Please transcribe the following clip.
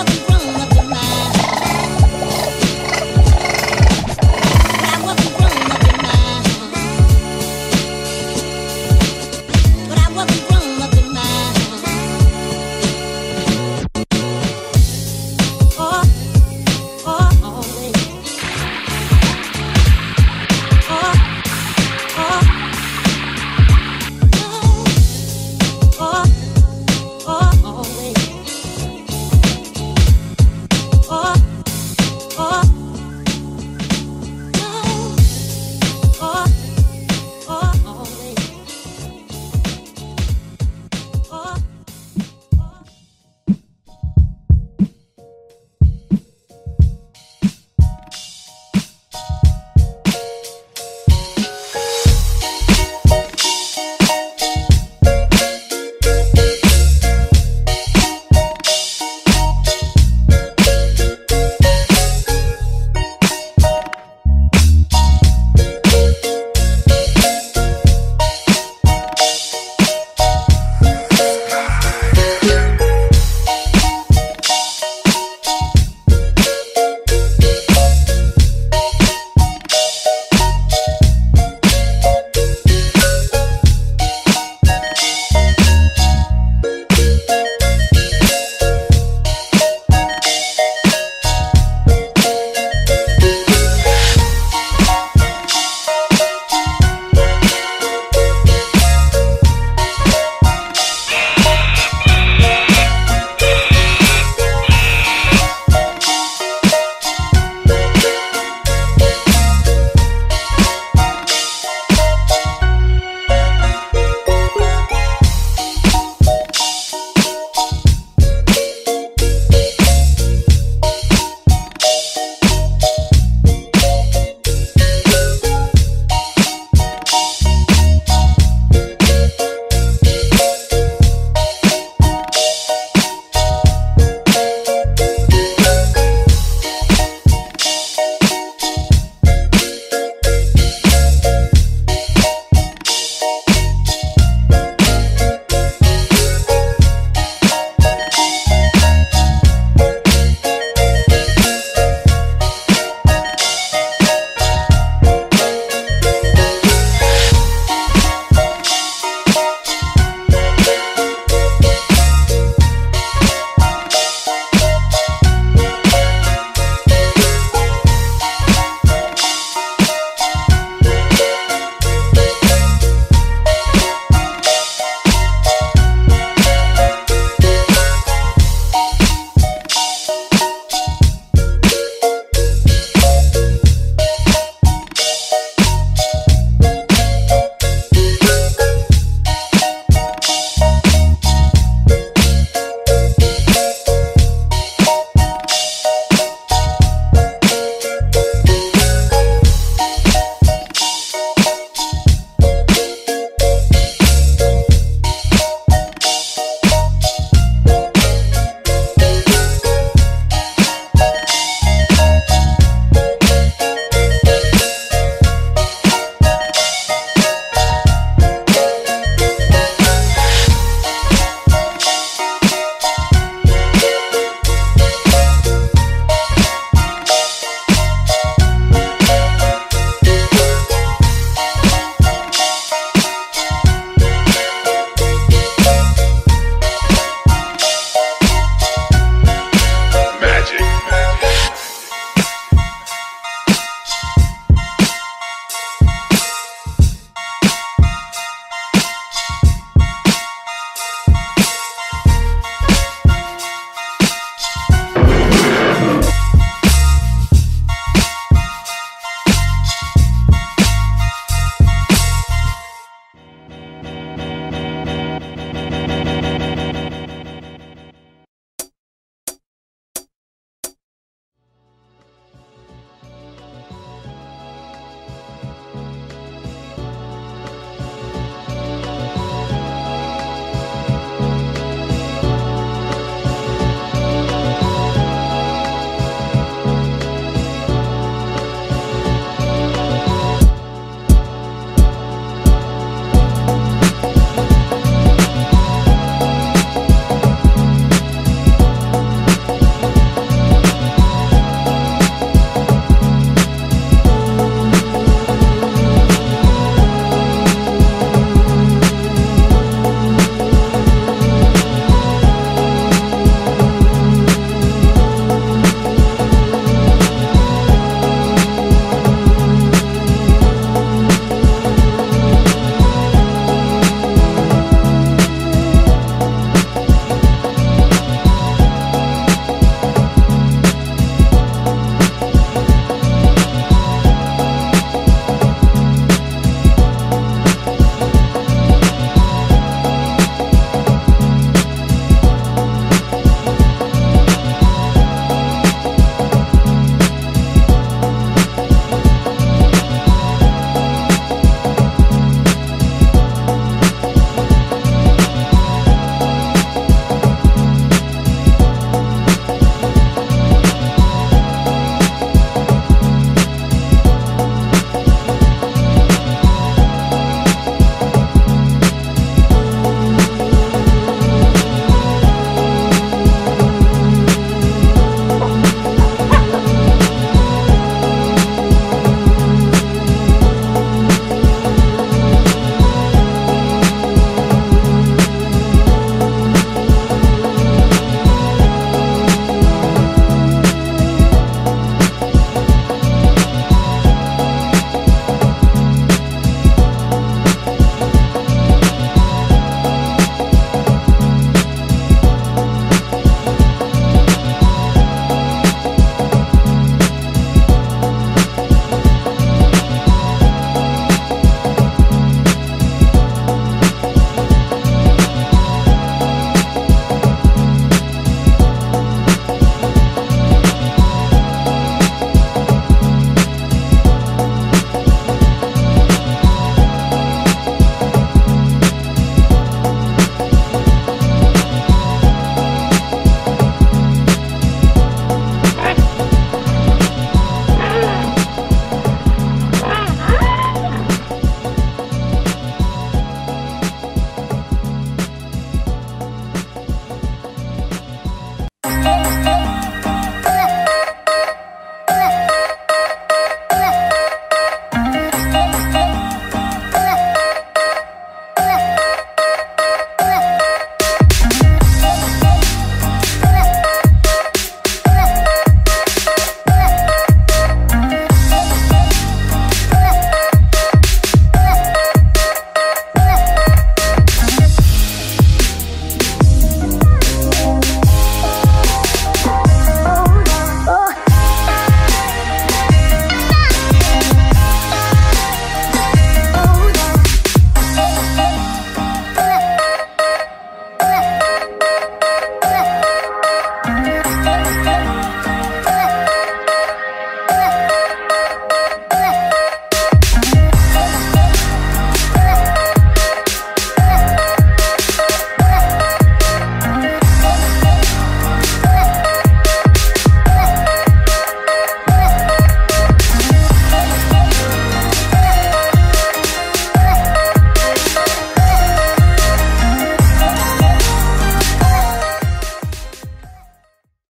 I'ma